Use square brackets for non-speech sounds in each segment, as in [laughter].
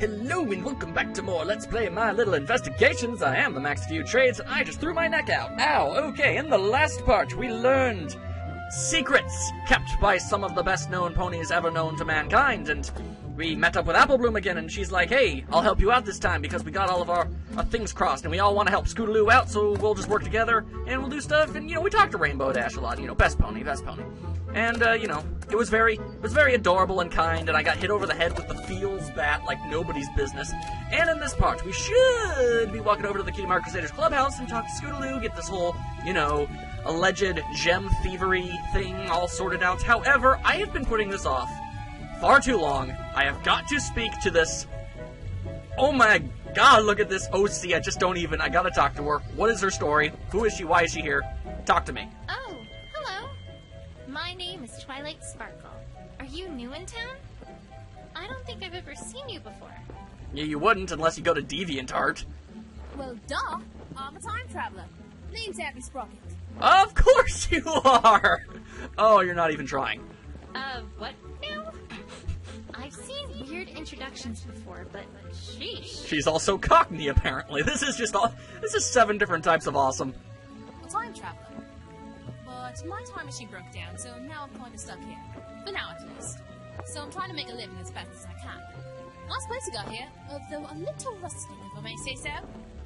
Hello and welcome back to more Let's Play My Little Investigations. I am the Max Few Trades and I just threw my neck out. Ow, okay, in the last part we learned secrets kept by some of the best known ponies ever known to mankind and we met up with Apple Bloom again and she's like, hey, I'll help you out this time because we got all of our, things crossed and we all want to help Scootaloo out so we'll just work together and we'll do stuff and you know, we talked to Rainbow Dash a lot, you know, best pony, best pony. And, uh, you know, it was very, it was very adorable and kind, and I got hit over the head with the Feels bat like nobody's business. And in this part, we should be walking over to the Cutie Mark Crusaders Clubhouse and talk to Scootaloo, get this whole, you know, alleged gem thievery thing all sorted out. However, I have been putting this off far too long. I have got to speak to this. Oh my god, look at this OC. I just don't even. I gotta talk to her. What is her story? Who is she? Why is she here? Talk to me. Oh, hello. My name is Twilight Sparkle. Are you new in town? I don't think I've ever seen you before. Yeah, you wouldn't unless you go to DeviantArt. Well, duh. I'm a time traveler. Name's Abby Sprocket. Of course you are! Oh, you're not even trying. Uh, what now? I've seen weird introductions before, but sheesh. She's also Cockney, apparently. This is just all. This is seven different types of awesome. A time traveler. But my time machine broke down, so now I'm kind of stuck here. For now, at least. So I'm trying to make a living as fast as I can. Nice place I got here, although a little rusty, if I may say so.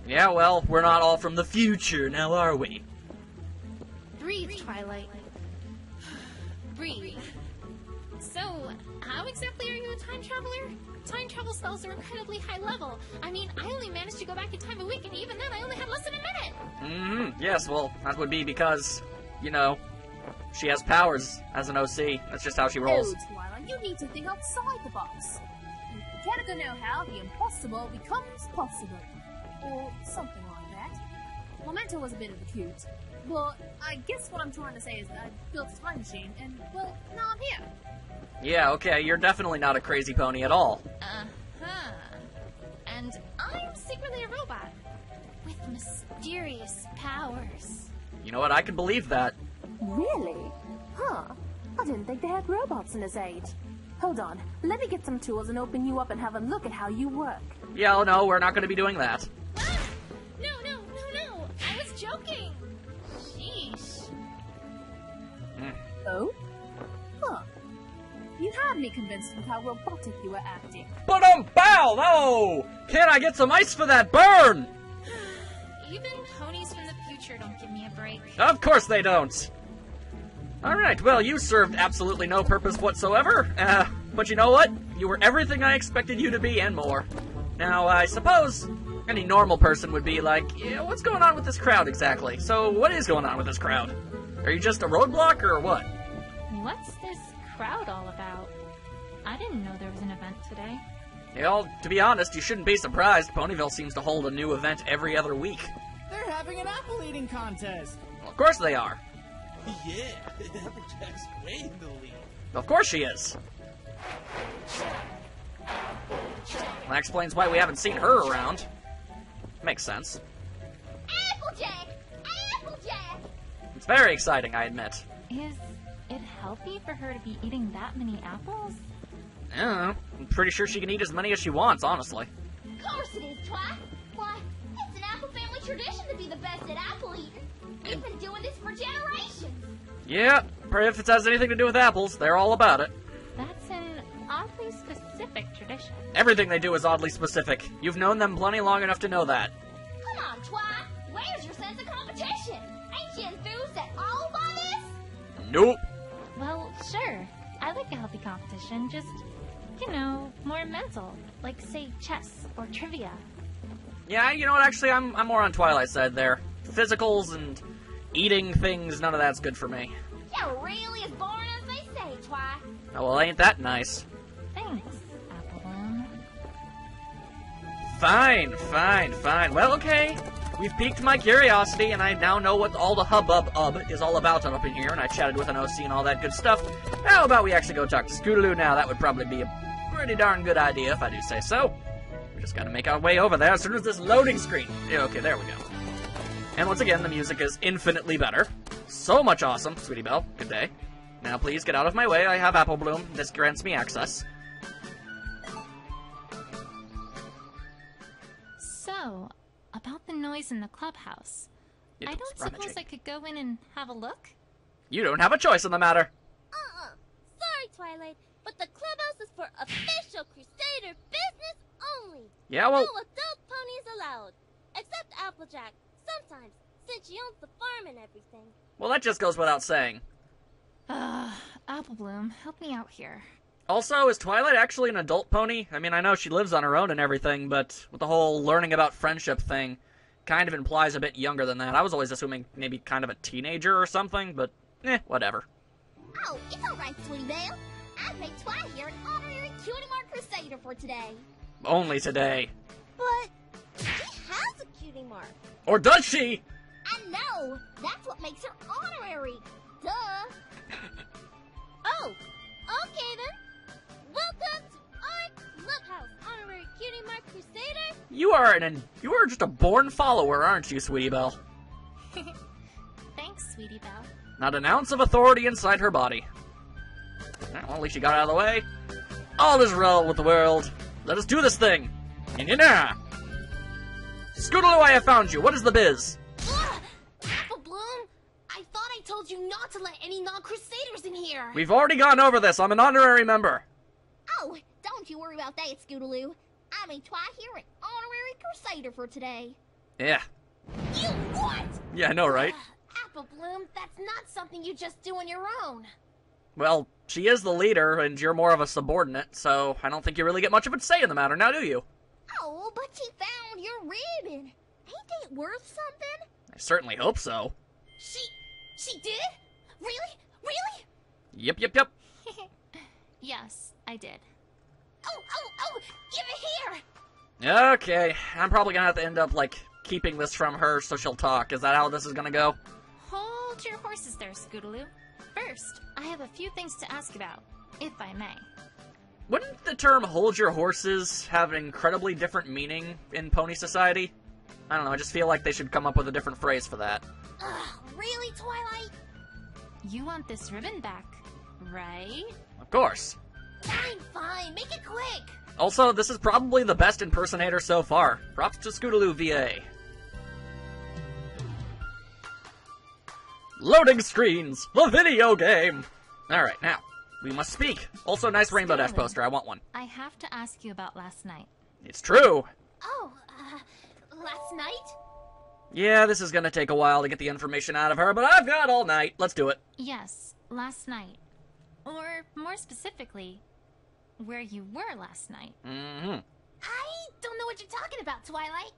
Yeah, well, we're not all from the future, now are we? Breathe, Twilight. Breathe. So, how exactly are you a time traveler? Time travel spells are incredibly high level. I mean, I only managed to go back in time a week, and even then, I only had less than a minute. Mm hmm Yes, well, that would be because, you know, she has powers as an OC. That's just how she rolls. Oh, Twilight, you need to think outside the box. You gotta know how the impossible becomes possible. Or something like that. Memento was a bit of a cute. But I guess what I'm trying to say is that I built a time machine, and, well, now I'm here. Yeah, okay, you're definitely not a crazy pony at all. Uh-huh. And I'm secretly a robot. With mysterious powers. You know what? I can believe that. Really? Huh. I didn't think they had robots in this age. Hold on. Let me get some tools and open you up and have a look at how you work. Yeah, oh, no, we're not going to be doing that. Joking! Sheesh. Oh? Huh. You had me convinced with how robotic you were acting. But um, bow! No! Can I get some ice for that burn? Even ponies from the future don't give me a break. Of course they don't. Alright, well, you served absolutely no purpose whatsoever. Uh, but you know what? You were everything I expected you to be and more. Now, I suppose any normal person would be like, yeah, what's going on with this crowd exactly? So, what is going on with this crowd? Are you just a roadblock or what? What's this crowd all about? I didn't know there was an event today. Well, to be honest, you shouldn't be surprised. Ponyville seems to hold a new event every other week. They're having an apple eating contest. Well, of course they are. Yeah, Applejack's way in the lead. Of course she is. That explains why we haven't seen her around. Makes sense. Applejack! Applejack! It's very exciting, I admit. Is it healthy for her to be eating that many apples? I don't know. I'm pretty sure she can eat as many as she wants, honestly. Of course it is, Twi. Why, it's an apple family tradition to be the best at apple eating. We've been doing this for generations. Yeah, if it has anything to do with apples, they're all about it. Tradition. Everything they do is oddly specific. You've known them plenty long enough to know that. Come on, Twi. Where's your sense of competition? Ain't you enthused at all by this? Nope. Well, sure. I like a healthy competition, just, you know, more mental. Like, say, chess or trivia. Yeah, you know what? Actually, I'm I'm more on Twilight's side there. Physicals and eating things, none of that's good for me. You're really as boring as they say, Twi. Oh well, ain't that nice? Thanks. Fine, fine, fine. Well, okay. We've piqued my curiosity, and I now know what all the hubbub ub is all about up in here, and I chatted with an OC and all that good stuff. How about we actually go talk to Scootaloo now? That would probably be a pretty darn good idea, if I do say so. We just gotta make our way over there as soon as this loading screen. Okay, there we go. And once again, the music is infinitely better. So much awesome, Sweetie Belle. Good day. Now please get out of my way. I have Apple Bloom. This grants me access. So, about the noise in the clubhouse. It I don't suppose. I could go in and have a look? You don't have a choice in the matter. Uh-uh. Sorry, Twilight, but the clubhouse is for official Crusader business only. Yeah, well, No adult ponies allowed. Except Applejack, sometimes, since she owns the farm and everything. well, that just goes without saying. Ugh, Apple Bloom, help me out here. Also, is Twilight actually an adult pony? I mean, I know she lives on her own and everything, but with the whole learning about friendship thing, kind of implies a bit younger than that. I was always assuming maybe kind of a teenager or something, but eh, whatever. Oh, it's alright, Sweetie Belle. I made Twilight here an honorary Cutie Mark Crusader for today. Only today. But she has a Cutie Mark. Or does she? I know. That's what makes her honorary. Duh. [laughs] oh, okay then. Welcome to our clubhouse, honorary Cutie Mark Crusader. You are an you are just a born follower, aren't you, Sweetie Belle? [laughs] Thanks, Sweetie Belle. Not an ounce of authority inside her body. Well, at least she got out of the way. All is well with the world. Let us do this thing. Yin-yin-ah. Scootaloo, I have found you. What is the biz? Ugh! Apple Bloom, I thought I told you not to let any non-crusaders in here. We've already gone over this. I'm an honorary member. Oh, don't you worry about that, Scootaloo. I made Twi here an honorary Crusader for today. Yeah. You what? Yeah, I know, right? Uh, Apple Bloom, that's not something you just do on your own. Well, she is the leader, and you're more of a subordinate, so I don't think you really get much of a say in the matter, now do you? Oh, but she found your ribbon. Ain't it worth something? I certainly hope so. She, she did? Really? Really? Yep, yep, yep. [laughs] Yes, I did. Oh, oh, oh! Give it here! Okay, I'm probably gonna have to end up, like, keeping this from her so she'll talk. Is that how this is gonna go? Hold your horses there, Scootaloo. First, I have a few things to ask about, if I may. Wouldn't the term hold your horses have an incredibly different meaning in Pony Society? I don't know, I just feel like they should come up with a different phrase for that. Ugh, really, Twilight? You want this ribbon back, right? Of course. Fine, fine, make it quick! Also, this is probably the best impersonator so far. Props to Scootaloo VA. Loading screens! The video game! Alright, now, we must speak. Also, nice Rainbow Dash poster, I want one. I have to ask you about last night. It's true! Oh, uh, last night? Yeah, this is gonna take a while to get the information out of her, but I've got all night. Let's do it. Yes, last night. Or, more specifically, where you were last night. Mm-hmm. I don't know what you're talking about, Twilight.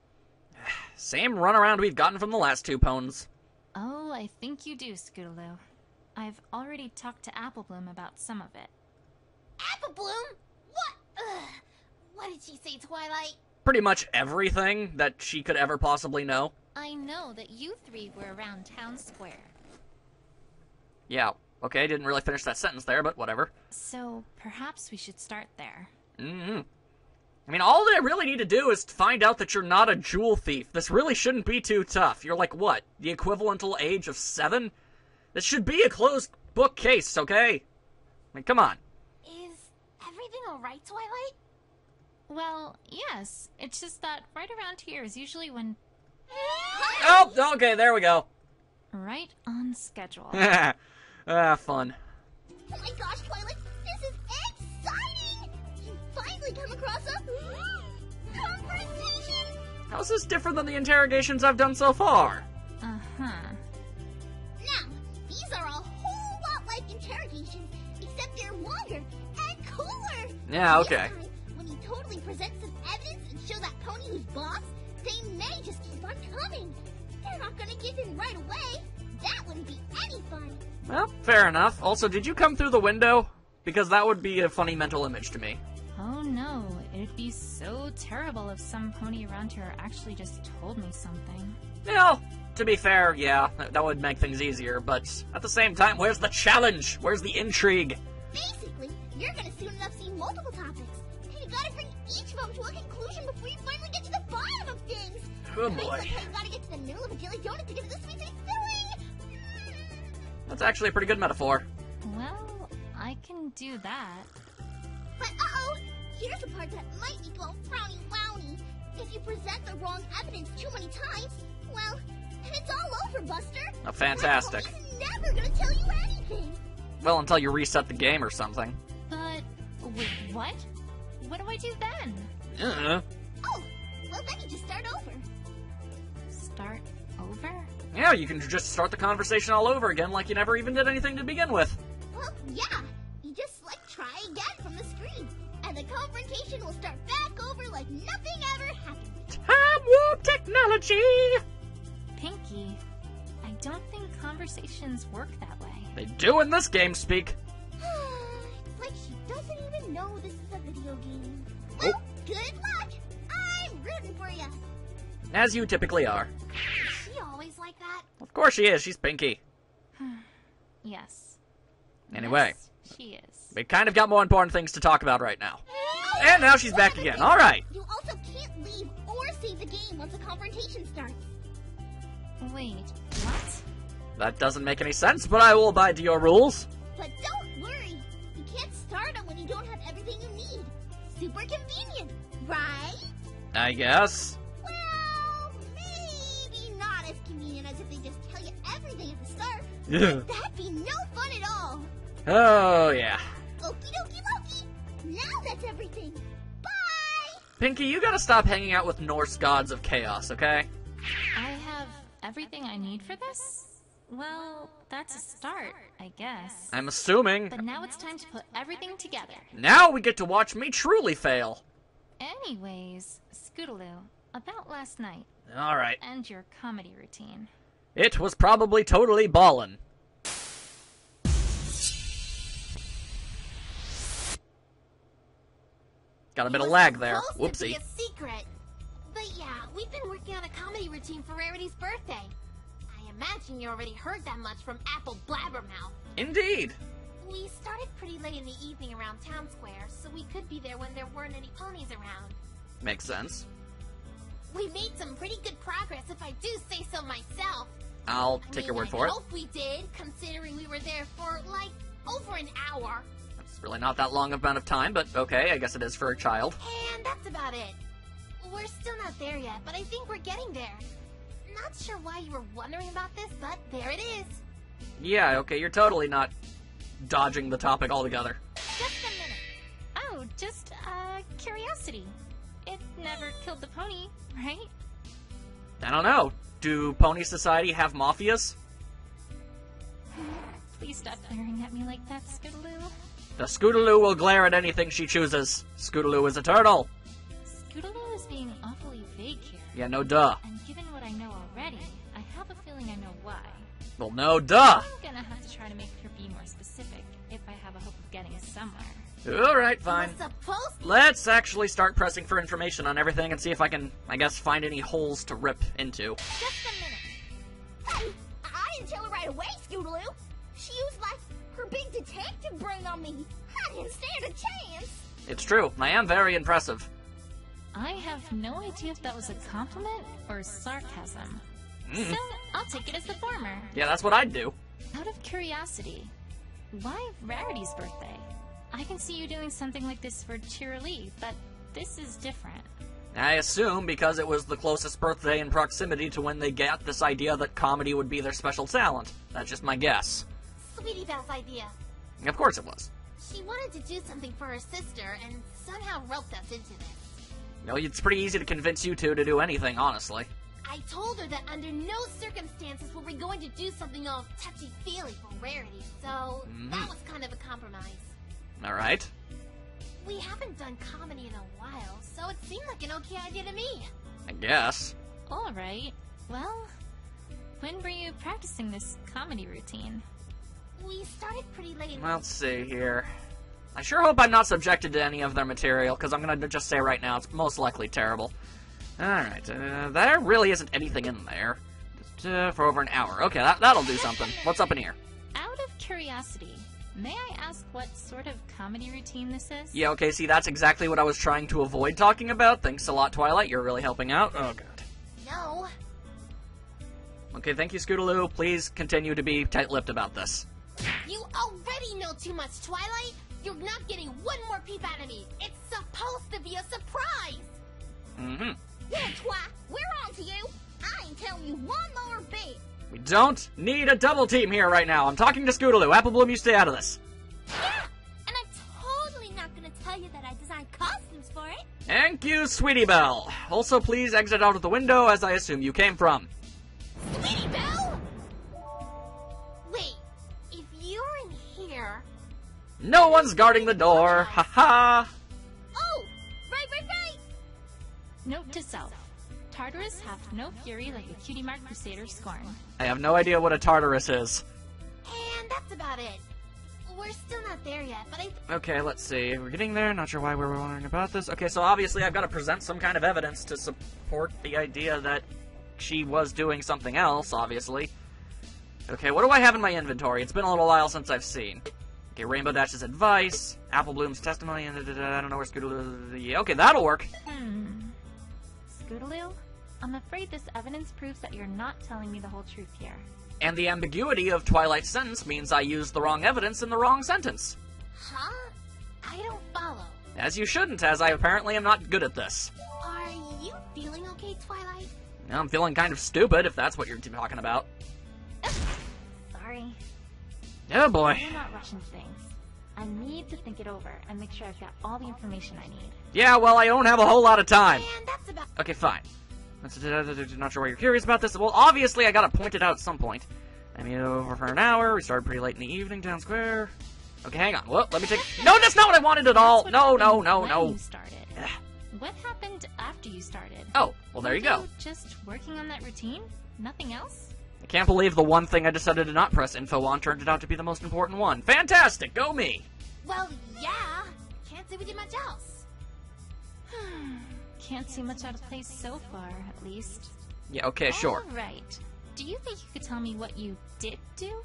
[sighs] Same runaround we've gotten from the last two pones. Oh, I think you do, Scootaloo. I've already talked to Apple Bloom about some of it. Apple Bloom? What? Ugh. What did she say, Twilight? Pretty much everything that she could ever possibly know. I know that you three were around town square. Yeah, okay, didn't really finish that sentence there, but whatever. So perhaps we should start there. Mm-hmm. I mean, all that I really need to do is find out that you're not a jewel thief. This really shouldn't be too tough. You're like, what, the equivalental age of seven? This should be a closed book case, okay? I mean, come on. Is everything alright, Twilight? Well, yes. It's just that right around here is usually when. Oh, okay, there we go. Right on schedule. [laughs] ah, fun. Oh my gosh, Twilight, this is exciting! You finally come across a confrontation! How's this different than the interrogations I've done so far? Uh huh. Now, these are a whole lot like interrogations, except they're longer and cooler! Yeah, okay. time, when you totally present some evidence and show that pony who's boss, they may just keep on coming. They're not gonna give in right away. That wouldn't be any fun. Well, fair enough. Also, did you come through the window? Because that would be a funny mental image to me. Oh no, it'd be so terrible if some pony around here actually just told me something. Well, to be fair, yeah, that that would make things easier, but at the same time, where's the challenge? Where's the intrigue? Basically, you're gonna soon enough see multiple topics. And you gotta bring each of them to a conclusion before you finally get to the bottom of things. Oh, Good Like, boy. somehow you gotta get to the middle of a jelly donut to get to the sweet sweet filling. That's actually a pretty good metaphor. Well, I can do that. But uh-oh, here's the part that might be called frowny wowny. If you present the wrong evidence too many times, well, then it's all over, Buster. Oh, fantastic. He's never gonna tell you anything. Well, until you reset the game or something. But wait, what? What do I do then? Uh. -huh. Oh, well then you just start over. Start over? Yeah, you can just start the conversation all over again like you never even did anything to begin with. Well, yeah. You just like try again from the screen, and the confrontation will start back over like nothing ever happened. Time warp technology! Pinkie, I don't think conversations work that way. They do in this game speak. [sighs] it's like she doesn't even know this is a video game. Oh. Good luck. I'm rooting for you. As you typically are. Of course she is, she's Pinkie. [sighs] Yes. Anyway, Yes, she is. we kind of got more important things to talk about right now. And now she's back again. Alright. You also can't leave or save the game once the confrontation starts. Wait, what? That doesn't make any sense, but I will abide to your rules. But don't worry, you can't start it when you don't have everything you need. Super convenient, right? I guess. That'd be no fun at all. Oh, yeah. Okie dokie Loki. Now that's everything. Bye. Pinkie, you gotta stop hanging out with Norse gods of chaos, okay? I have everything I need for this? Well, that's a start, I guess. I'm assuming. But now it's time to put everything together. Now we get to watch me truly fail. Anyways, Scootaloo, about last night Alright. and your comedy routine. It was probably totally ballin'. Got a bit of lag there. Supposed to be Whoopsie. secret. But yeah, we've been working on a comedy routine for Rarity's birthday. I imagine you already heard that much from Apple Blabbermouth. Indeed. We started pretty late in the evening around town square, so we could be there when there weren't any ponies around. Makes sense. We made some pretty good progress, if I do say so myself. I'll I take your word I for it. hope we did, considering we were there for like over an hour. It's really not that long amount of time, but okay, I guess it is for a child. And that's about it. We're still not there yet, but I think we're getting there. Not sure why you were wondering about this, but there it is. Yeah, okay, you're totally not dodging the topic altogether. Just a minute. Oh, just, uh, curiosity. It never killed the pony, right? I don't know. Do Pony Society have mafias? Please stop glaring at me like that, Scootaloo. The Scootaloo will glare at anything she chooses. Scootaloo is a turtle. Scootaloo is being awfully vague here. Yeah, no duh. And given what I know already, I have a feeling I know why. Well, no duh. I'm gonna have to try to make her be more specific if I have a hope of getting us somewhere. Alright, fine. Let's actually start pressing for information on everything and see if I can, I guess, find any holes to rip into. just a minute. Hey, I didn't tell her right away, Scootaloo. She used like her big detective brain on me. I didn't stand a chance. It's true, I am very impressive. I have no idea if that was a compliment or sarcasm. Mm. So, I'll take it as the former. Yeah, that's what I'd do. Out of curiosity, why Rarity's birthday? I can see you doing something like this for Cheerilee, but this is different. I assume because it was the closest birthday in proximity to when they got this idea that comedy would be their special talent. That's just my guess. Sweetie Belle's idea. Of course it was. She wanted to do something for her sister and somehow roped us into this. No, it's pretty easy to convince you two to do anything, honestly. I told her that under no circumstances were we going to do something all touchy-feely for Rarity, so Mhm. that was kind of a compromise. Alright. We haven't done comedy in a while, so it seemed like an okay idea to me. I guess. Alright, well, when were you practicing this comedy routine? We started pretty late. Let's see here. I sure hope I'm not subjected to any of their material, because I'm gonna just say right now it's most likely terrible. Alright, uh, there really isn't anything in there. Just, uh, for over an hour. Okay, that, that'll do something. What's up in here? Out of curiosity, May I ask what sort of comedy routine this is? Yeah, okay, see, that's exactly what I was trying to avoid talking about. Thanks a lot, Twilight. You're really helping out. Oh, God. No. Okay, thank you, Scootaloo. Please continue to be tight-lipped about this. You already know too much, Twilight. You're not getting one more peep out of me. It's supposed to be a surprise. Mm-hmm. Yeah, Twi, we're on to you. I ain't telling you one more bit don't need a double team here right now. I'm talking to Scootaloo. Apple Bloom, you stay out of this. Yeah, and I'm totally not gonna tell you that I designed costumes for it. Thank you, Sweetie Belle. Also, please exit out of the window as I assume you came from. Sweetie Belle? Wait, if you're in here. No one's guarding the door. Ha ha. Oh, right, right, right. Note to self. Tartarus hath no fury like a cutie mark crusader scorn. I have no idea what a Tartarus is. And that's about it. We're still not there yet, but I. Okay, let's see. We're getting there. Not sure why we were wondering about this. Okay, so obviously I've got to present some kind of evidence to support the idea that she was doing something else, obviously. Okay, what do I have in my inventory? It's been a little while since I've seen. Okay, Rainbow Dash's advice, Apple Bloom's testimony, and da, da, da, I don't know where Scootaloo... Yeah, okay, that'll work. Hmm. Scootaloo? I'm afraid this evidence proves that you're not telling me the whole truth here. And the ambiguity of Twilight's sentence means I used the wrong evidence in the wrong sentence. Huh? I don't follow. As you shouldn't, as I apparently am not good at this. Are you feeling okay, Twilight? I'm feeling kind of stupid, if that's what you're talking about. Sorry. Oh boy. I'm not rushing things. I need to think it over and make sure I've got all the information I need. Yeah, well, I don't have a whole lot of time. And that's about. Okay, fine. Not sure why you're curious about this. Well, obviously, I gotta point it out at some point. I mean, over for an hour. We started pretty late in the evening, town square. Okay, hang on. Well, let me take. No, that's not what I wanted at all. No, no, no, when no. You started. [sighs] What happened after you started? Oh, well, there you go. Just working on that routine? Nothing else? I can't believe the one thing I decided to not press info on turned out to be the most important one. Fantastic! Go me! Well, yeah. Can't say we did much else. [sighs] Hmm. Can't see much out of place so far, at least. Yeah, okay, sure. All right. Do you think you could tell me what you did do?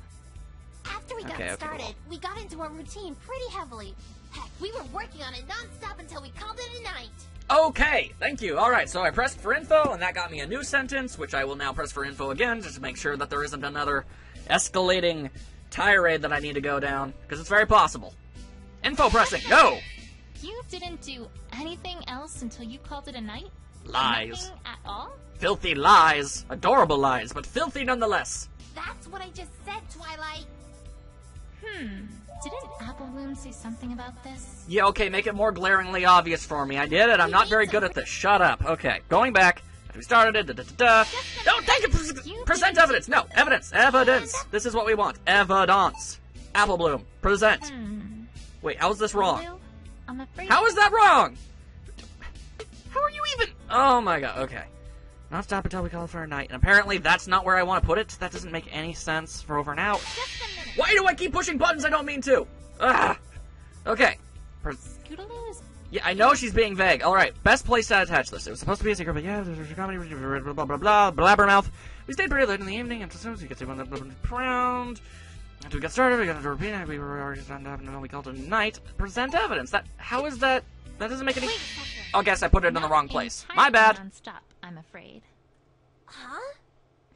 After we got Okay, okay, started, well. we got into our routine pretty heavily. Heck, we were working on it non-stop until we called it a night. Okay, thank you. Alright, so I pressed for info, and that got me a new sentence, which I will now press for info again, just to make sure that there isn't another escalating tirade that I need to go down, because it's very possible. Info pressing, go! You didn't do anything else until you called it a night? Lies. Nothing at all? Filthy lies. Adorable lies, but filthy nonetheless. That's what I just said, Twilight. Hmm. Didn't Apple Bloom say something about this? Yeah, okay, make it more glaringly obvious for me. I did it. I'm not very good at this. Shut up. Okay, going back. We started it, da da da da. Don't take it. Pre- present evidence. No, evidence. Evidence. This is what we want. Evidence. Apple Bloom, present. Hmm. Wait, how is this wrong? I'm afraid. How is that wrong? How are you even? Oh my god. Okay. Not stop until we call for a night. And apparently that's not where I want to put it. That doesn't make any sense for over now. Just a minute. Why do I keep pushing buttons I don't mean to? Ugh. Okay. Yeah, I know she's being vague. All right, best place to attach this. It was supposed to be a secret, but yeah, there's a comedy, blah blah blah blah. Blabbermouth. We stayed pretty late in the evening, and as soon as we get to one round, after we got started, we got into a repeat. We were already starting to happen, and we called it a night. Present evidence. That how is that? That doesn't make any. Wait a. Oh, guess I put it in the wrong place. My bad. Non-stop, I'm afraid. Huh?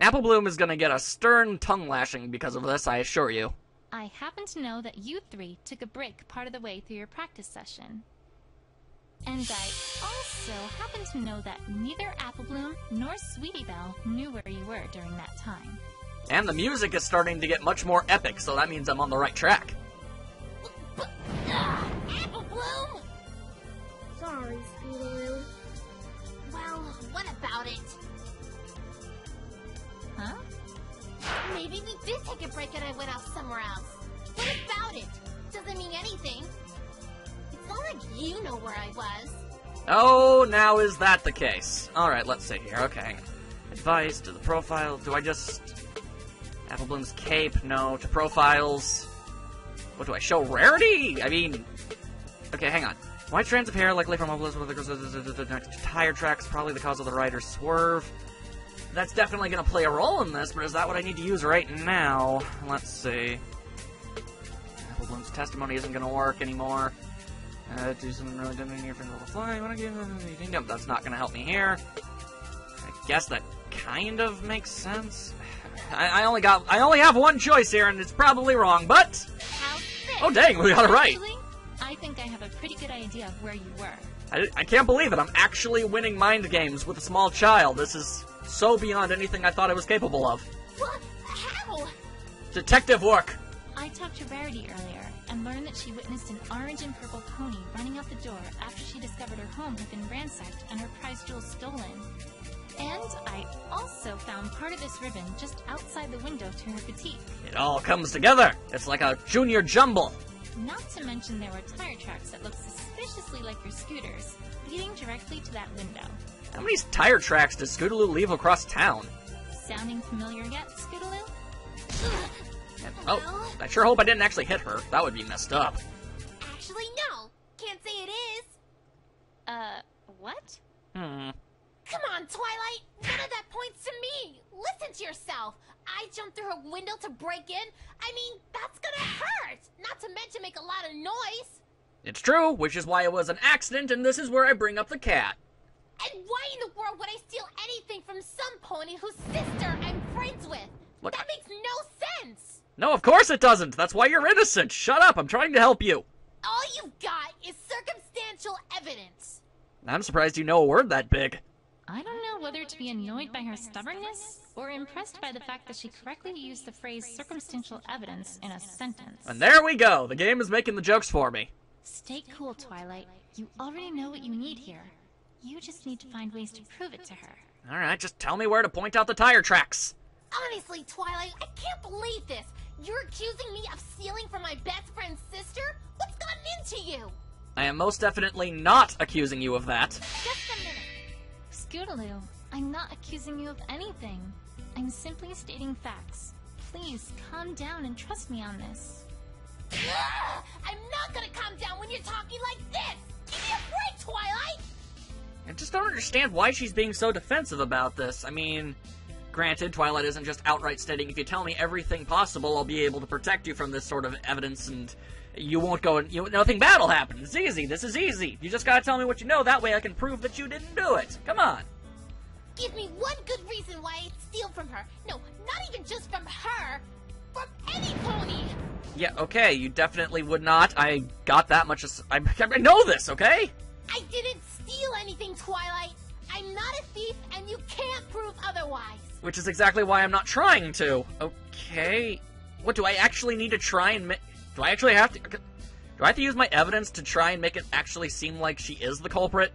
Apple Bloom is gonna get a stern tongue lashing because of this. I assure you. I happen to know that you three took a break part of the way through your practice session. And I also happen to know that neither Apple Bloom nor Sweetie Belle knew where you were during that time. And the music is starting to get much more epic, so that means I'm on the right track. But, uh, Apple Bloom? Sorry, Scootaloo. Well, what about it? Huh? Maybe we did take a break and I went off somewhere else. What about it? Doesn't mean anything. It's not like you know where I was. Oh, now is that the case? Alright, let's see here. Okay. Advice to the profile. Do I just. Apple Bloom's cape? No. To profiles. What do I show? Rarity? I mean. Okay, hang on. White strands of hair, likely from Opalescence with the tire tracks, probably the cause of the rider's swerve. That's definitely going to play a role in this, but is that what I need to use right now? Let's see. Apple Bloom's testimony isn't going to work anymore. Uh, do something really dumb in here for little fly. Wanna give Nope, that's not gonna help me here. I guess that kind of makes sense. I, I only got, I only have one choice here, and it's probably wrong, but oh dang, we got it right. Actually, I think I have a pretty good idea of where you were. I, I can't believe it. I'm actually winning mind games with a small child. This is so beyond anything I thought I was capable of. What? How? Detective work! I talked to Rarity earlier and learned that she witnessed an orange and purple pony running out the door after she discovered her home had been ransacked and her prize jewels stolen. And I also found part of this ribbon just outside the window to her boutique. It all comes together. It's like a junior jumble. Not to mention there were tire tracks that looked suspiciously like your scooters, leading directly to that window. How many tire tracks does Scootaloo leave across town? Sounding familiar yet, Scootaloo? [gasps] Oh, I sure hope I didn't actually hit her. That would be messed up. Actually, no. Can't say it is. Uh, what? Hmm. Come on, Twilight. None of that points to me. Listen to yourself. I jumped through her window to break in. I mean, that's gonna hurt. Not to mention make a lot of noise. It's true, which is why it was an accident, and this is where I bring up the cat. And why in the world would I steal anything from some pony whose sister I'm friends with? Look, that makes no sense. No, of course it doesn't. That's why you're innocent. Shut up. I'm trying to help you. All you've got is circumstantial evidence. I'm surprised you know a word that big. I don't know whether to be annoyed by her stubbornness or impressed by the fact that she correctly used the phrase circumstantial evidence in a sentence. And there we go. The game is making the jokes for me. Stay cool, Twilight. You already know what you need here. You just need to find ways to prove it to her. All right, just tell me where to point out the tire tracks. Honestly, Twilight, I can't believe this. You're accusing me of stealing from my best friend's sister? What's gotten into you? I am most definitely not accusing you of that. Just a minute. Scootaloo, I'm not accusing you of anything. I'm simply stating facts. Please calm down and trust me on this. Ugh, [laughs] I'm not gonna calm down when you're talking like this. Give me a break, Twilight. I just don't understand why she's being so defensive about this. I mean, granted, Twilight isn't just outright stating, if you tell me everything possible, I'll be able to protect you from this sort of evidence and you won't go and you, nothing bad will happen. It's easy. This is easy. You just gotta tell me what you know. That way I can prove that you didn't do it. Come on. Give me one good reason why I'd steal from her. No, not even just from her. From any pony. Yeah, okay, you definitely would not. I got that much. as- I, I know this, okay? I didn't steal anything, Twilight. I'm not a thief, and you can't prove otherwise. Which is exactly why I'm not trying to. Okay. What, do I actually need to try and. Do I actually have to... Do I have to use my evidence to try and make it actually seem like she is the culprit?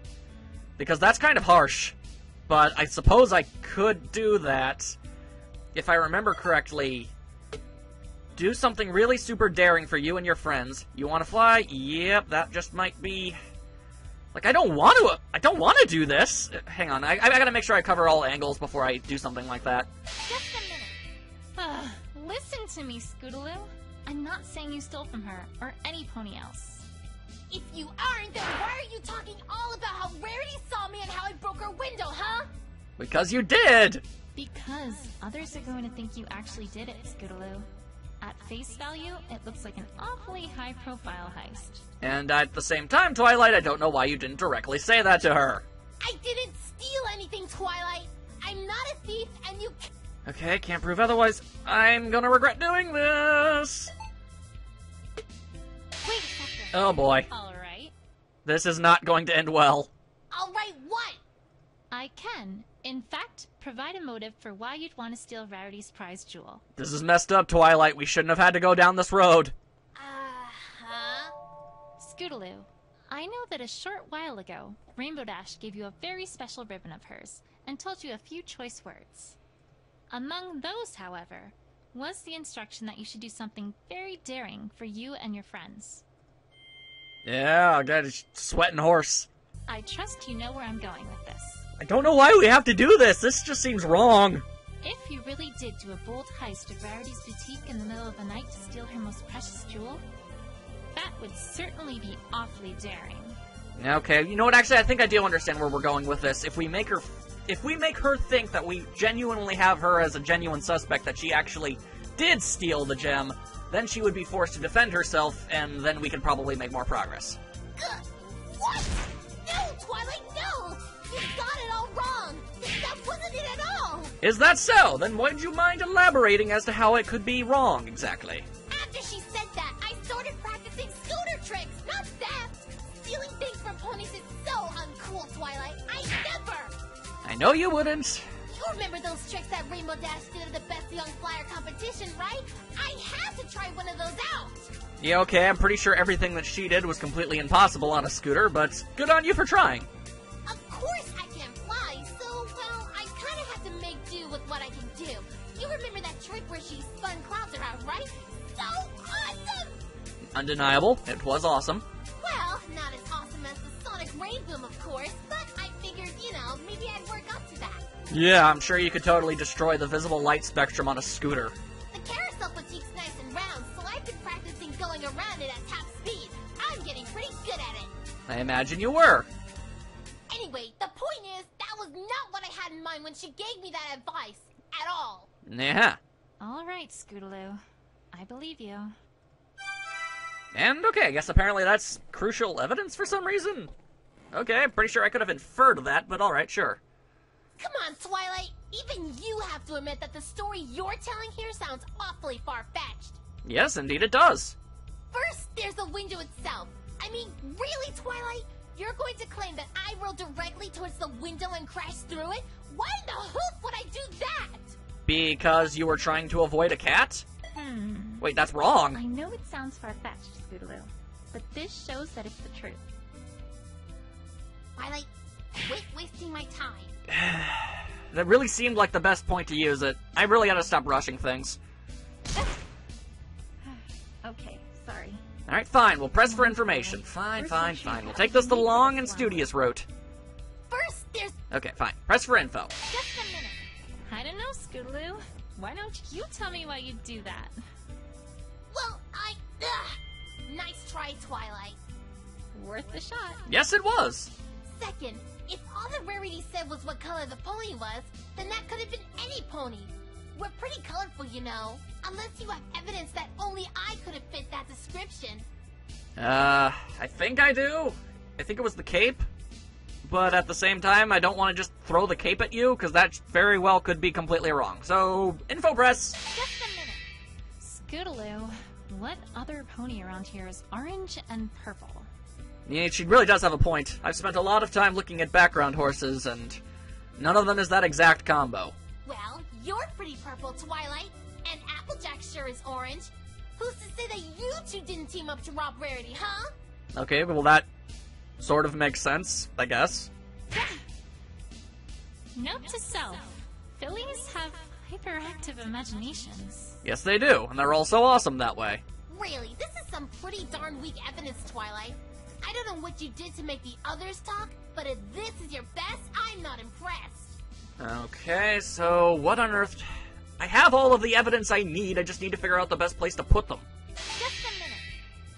Because that's kind of harsh. But I suppose I could do that. If I remember correctly... Do something really super daring for you and your friends. You want to fly? Yep, that just might be... Like, I don't want to... I don't want to do this! Uh, Hang on, I, I gotta make sure I cover all angles before I do something like that. Just a minute. Ugh, listen to me, Scootaloo. I'm not saying you stole from her or any pony else. If you aren't, then why are you talking all about how Rarity saw me and how I broke her window, huh? Because you did! Because others are going to think you actually did it, Scootaloo. At face value, it looks like an awfully high profile heist. And at the same time, Twilight, I don't know why you didn't directly say that to her. I didn't steal anything, Twilight. I'm not a thief, and you. C- Okay, can't prove otherwise. I'm gonna regret doing this! Wait a second. Oh boy. Alright, This is not going to end well. All right, what? I can, in fact, provide a motive for why you'd want to steal Rarity's prize jewel. This is messed up, Twilight. We shouldn't have had to go down this road. Uh huh. Scootaloo, I know that a short while ago, Rainbow Dash gave you a very special ribbon of hers and told you a few choice words. Among those, however, was the instruction that you should do something very daring for you and your friends. Yeah, I got a sweating horse. I trust you know where I'm going with this. I don't know why we have to do this. This just seems wrong. If you really did do a bold heist of Rarity's boutique in the middle of the night to steal her most precious jewel, that would certainly be awfully daring. Okay, you know what? Actually, I think I do understand where we're going with this. If we make her, if we make her think that we genuinely have her as a genuine suspect, that she actually did steal the gem, then she would be forced to defend herself, and then we could probably make more progress. What? No, Twilight, no! You got it all wrong! That wasn't it at all! Is that so? Then why'd you mind elaborating as to how it could be wrong exactly? I know you wouldn't. You remember those tricks that Rainbow Dash did at the Best Young Flyer competition, right? I had to try one of those out. Yeah, okay, I'm pretty sure everything that she did was completely impossible on a scooter, but good on you for trying. Of course I can't fly, so, well, I kind of have to make do with what I can do. You remember that trick where she spun clouds around, right? So awesome! Undeniable, it was awesome. Yeah, I'm sure you could totally destroy the visible light spectrum on a scooter. The Carousel Boutique's nice and round, so I've been practicing going around it at top speed. I'm getting pretty good at it. I imagine you were. Anyway, the point is, that was not what I had in mind when she gave me that advice. At all. Yeah. All right, Scootaloo. I believe you. And okay, I guess apparently that's crucial evidence for some reason. Okay, I'm pretty sure I could have inferred that, but alright, sure. Come on, Twilight. Even you have to admit that the story you're telling here sounds awfully far-fetched. Yes, indeed it does. First, there's the window itself. I mean, really, Twilight? You're going to claim that I rolled directly towards the window and crashed through it? Why in the hoof would I do that? Because you were trying to avoid a cat? Hmm. Wait, that's wrong. I know it sounds far-fetched, Scootaloo, but this shows that it's the truth. Twilight, quit wasting my time. [sighs] That really seemed like the best point to use it. I really gotta stop rushing things. [sighs] Okay, sorry. Alright, fine, we'll press for information. Fine, fine, fine. We'll take this the long and studious route. First, there's Okay, fine. Press for info. just a minute. I don't know, Scootaloo. Why don't you tell me why you do that? Well, I. Ugh. Nice try, Twilight. Worth the shot. Yes, it was. Second, if all the Rarity said was what color the pony was, then that could have been any pony. We're pretty colorful, you know. Unless you have evidence that only I could have fit that description. Uh, I think I do. I think it was the cape. But at the same time, I don't want to just throw the cape at you, because that very well could be completely wrong. So, info press. Just a minute. Scootaloo, what other pony around here is orange and purple? Yeah, she really does have a point. I've spent a lot of time looking at background horses, and none of them is that exact combo. Well, you're pretty purple, Twilight. And Applejack sure is orange. Who's to say that you two didn't team up to rob Rarity, huh? Okay, well that sort of makes sense, I guess. [laughs] Note to self. Fillies have hyperactive imaginations. Yes, they do, and they're all so awesome that way. Really, this is some pretty darn weak evidence, Twilight. I don't know what you did to make the others talk, but if this is your best, I'm not impressed. Okay, so what on earth? I have all of the evidence I need, I just need to figure out the best place to put them. Just a minute.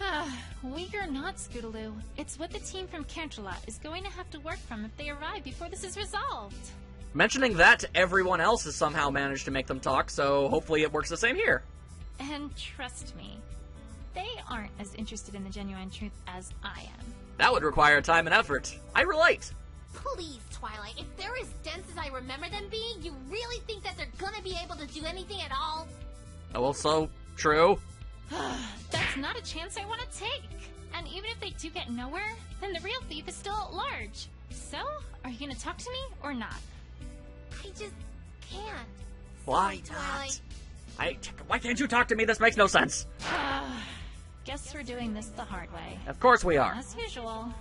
Ah, weak or not, Scootaloo, it's what the team from Canterlot is going to have to work from if they arrive before this is resolved. Mentioning that to everyone else has somehow managed to make them talk, so hopefully it works the same here. And trust me, they aren't as interested in the genuine truth as I am. That would require time and effort. I relate. Please, Twilight, if they're as dense as I remember them being, you really think that they're gonna be able to do anything at all? Oh, also, true. [sighs] That's not a chance I want to take. And even if they do get nowhere, then the real thief is still at large. So, are you gonna talk to me or not? I just can't. Why Sorry, not? Twilight. I, why can't you talk to me? This makes no sense. [sighs] [sighs] Guess we're doing this the hard way. Of course we are. As usual.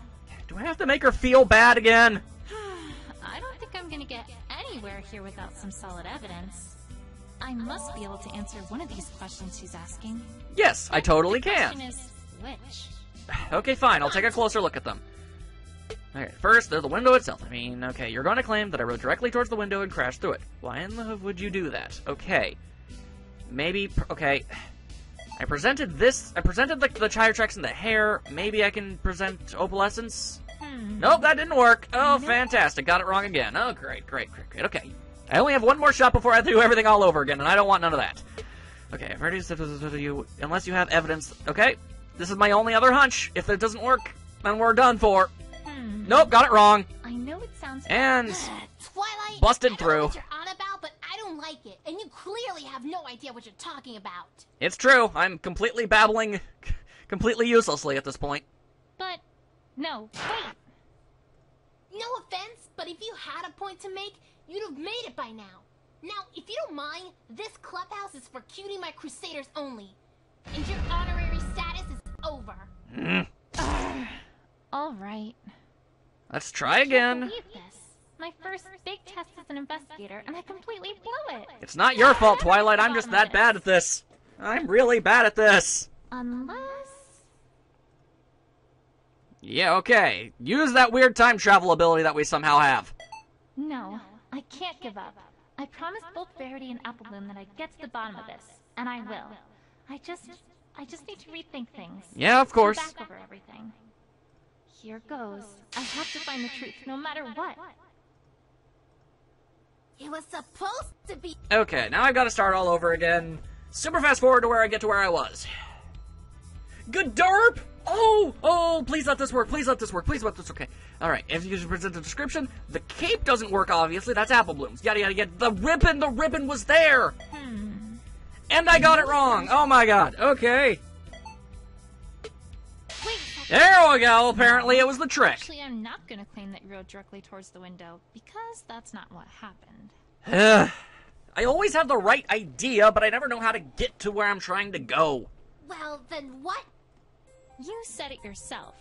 Do I have to make her feel bad again? [sighs] I don't think I'm gonna get anywhere here without some solid evidence. I must be able to answer one of these questions she's asking. Yes, I totally the can. question is, which? [sighs] Okay, fine. I'll take a closer look at them. Alright, first, there's the window itself. I mean, okay, you're going to claim that I rode directly towards the window and crashed through it. Why in the would you do that? Okay. Maybe, okay. I presented this, I presented the, the tire tracks and the hair. Maybe I can present opalescence? Hmm. Nope, that didn't work. Oh, fantastic. Got it wrong again. Oh, great, great, great, great. Okay. I only have one more shot before I do everything all over again, and I don't want none of that. Okay, I've already said you, unless you have evidence. Okay, this is my only other hunch. If it doesn't work, then we're done for. Hmm. Nope, got it wrong. I know it sounds And Twilight, Busted through. know what you're on about, but I don't like it, and you clearly have no idea what you're talking about. it's true. I'm completely babbling, [laughs] completely uselessly at this point. But no, wait. No offense, but if you had a point to make, you'd have made it by now. Now, if you don't mind, this clubhouse is for Cutie Mark Crusaders only. And your honorary status is over. Mm. All right. Let's try again. My first big test as an investigator, and I completely blew it. It's not your fault, Twilight. I'm just that bad at this. I'm really bad at this. Unless. Yeah, okay. Use that weird time travel ability that we somehow have. No, I can't give up. I promised both Verity and Apple Bloom that I'd get to the bottom of this, and I will. I just. I just need to rethink things. Yeah, of Go course. back over everything. Here goes. I have to find the truth, no matter what. It was supposed to be. Okay, now I've got to start all over again. Super fast forward to where I get to where I was. Good derp! Oh, oh, please let this work. Please let this work. Please let this. Okay. All right. If you present the description, the cape doesn't work. Obviously, that's Apple Bloom's. Yada yada yada. The ribbon, the ribbon was there. Hmm. And I got it wrong. Oh my god. Okay. There we go. Apparently, it was the trick. Actually, I'm not gonna claim that you rode directly towards the window, because that's not what happened. [sighs] I always have the right idea, but I never know how to get to where I'm trying to go. well, then what? You said it yourself.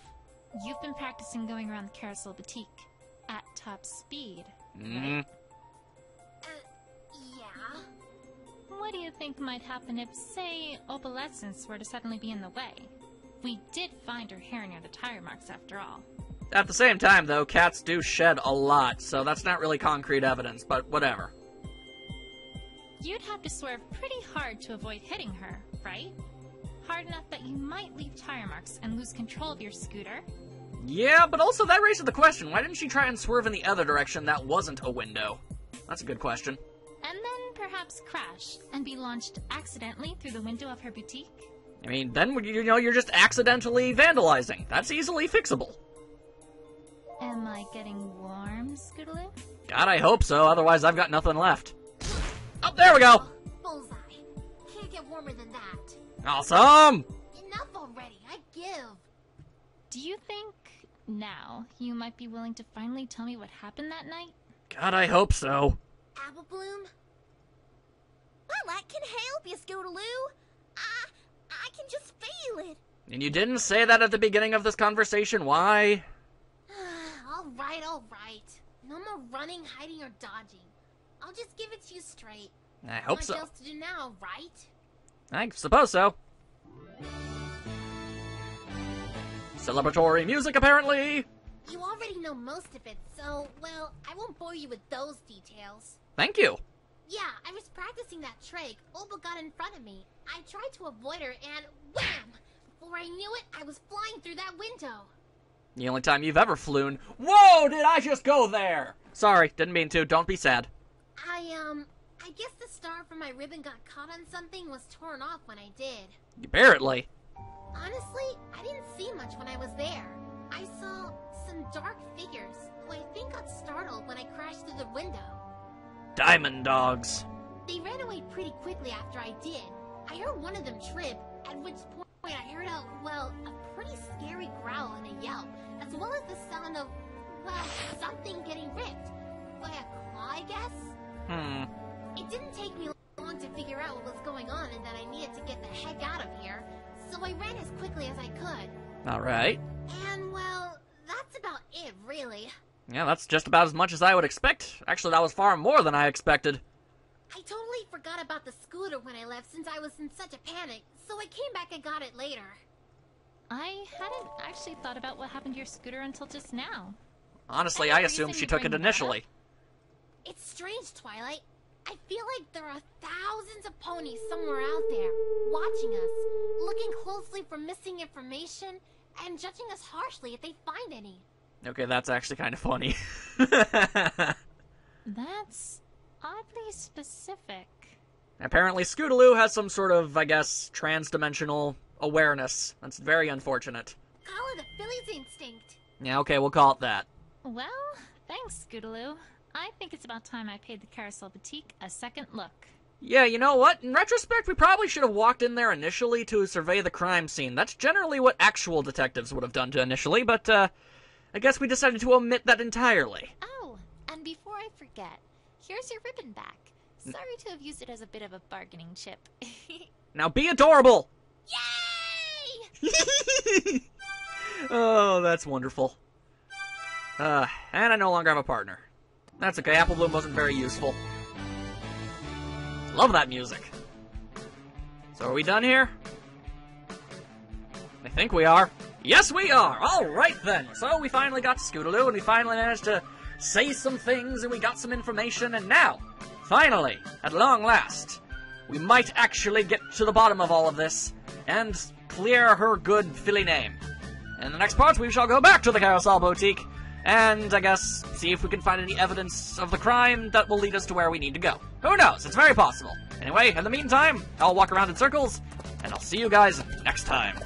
You've been practicing going around the Carousel Boutique at top speed. Mm. Uh, yeah. What do you think might happen if, say, Opalescence were to suddenly be in the way? We did find her hair near the tire marks after all. At the same time, though, cats do shed a lot, so that's not really concrete evidence, but whatever. You'd have to swerve pretty hard to avoid hitting her, right? Hard enough that you might leave tire marks and lose control of your scooter. Yeah, but also that raises the question why didn't she try and swerve in the other direction that wasn't a window? That's a good question. And then perhaps crash and be launched accidentally through the window of her boutique? I mean, then, you know, you're just accidentally vandalizing. That's easily fixable. Am I getting warm, Scootaloo? God, I hope so, otherwise I've got nothing left. Oh, there we go! Bullseye. Can't get warmer than that. Awesome! Enough already. I give. Do you think now you might be willing to finally tell me what happened that night? God, I hope so. Apple Bloom? Well, I can help you, Scootaloo. Can just feel it. And you didn't say that at the beginning of this conversation, why? [sighs] all right, all right. No more running, hiding, or dodging. I'll just give it to you straight. I hope so. else to do now, right? I suppose so. Celebratory music, apparently! You already know most of it, so, well, I won't bore you with those details. Thank you. Yeah, I was practicing that trick. Opal got in front of me. I tried to avoid her, and wham! Before I knew it, I was flying through that window. The only time you've ever flown. Whoa, did I just go there? Sorry, didn't mean to. Don't be sad. I, um, I guess the star from my ribbon got caught on something was torn off when I did. Apparently. Honestly, I didn't see much when I was there. I saw some dark figures who I think got startled when I crashed through the window. Diamond dogs. They ran away pretty quickly after I did. I heard one of them trip, at which point I heard a, well, a pretty scary growl and a yelp, as well as the sound of, well, something getting ripped. By a claw, I guess? Hmm. It didn't take me long to figure out what was going on and that I needed to get the heck out of here, so I ran as quickly as I could. Alright. And, well, that's about it, really. Yeah, that's just about as much as I would expect. Actually, that was far more than I expected. I totally forgot about the scooter when I left since I was in such a panic, so I came back and got it later. I hadn't actually thought about what happened to your scooter until just now. Honestly, I assumed she took it bring that initially. It's strange, Twilight. I feel like there are thousands of ponies somewhere out there, watching us, looking closely for missing information, and judging us harshly if they find any. Okay, that's actually kind of funny. [laughs] That's oddly specific. Apparently, Scootaloo has some sort of, I guess, trans-dimensional awareness. That's very unfortunate. Call it a filly's instinct. Yeah, okay, we'll call it that. Well, thanks, Scootaloo. I think it's about time I paid the Carousel Boutique a second look. Yeah, you know what? In retrospect, we probably should have walked in there initially to survey the crime scene. That's generally what actual detectives would have done to initially, but, uh, I guess we decided to omit that entirely. Oh, and before I forget, Here's your ribbon back. Sorry to have used it as a bit of a bargaining chip. [laughs] Now be adorable! Yay! [laughs] oh, that's wonderful. Uh, and I no longer have a partner. That's okay, Apple Bloom wasn't very useful. Love that music. So are we done here? I think we are. Yes, we are! Alright then! So we finally got to Scootaloo, and we finally managed to say some things, and we got some information, and now, finally, at long last, we might actually get to the bottom of all of this, and clear her good filly name. In the next part, we shall go back to the Carousel Boutique, and I guess see if we can find any evidence of the crime that will lead us to where we need to go. Who knows? It's very possible. Anyway, in the meantime, I'll walk around in circles, and I'll see you guys next time.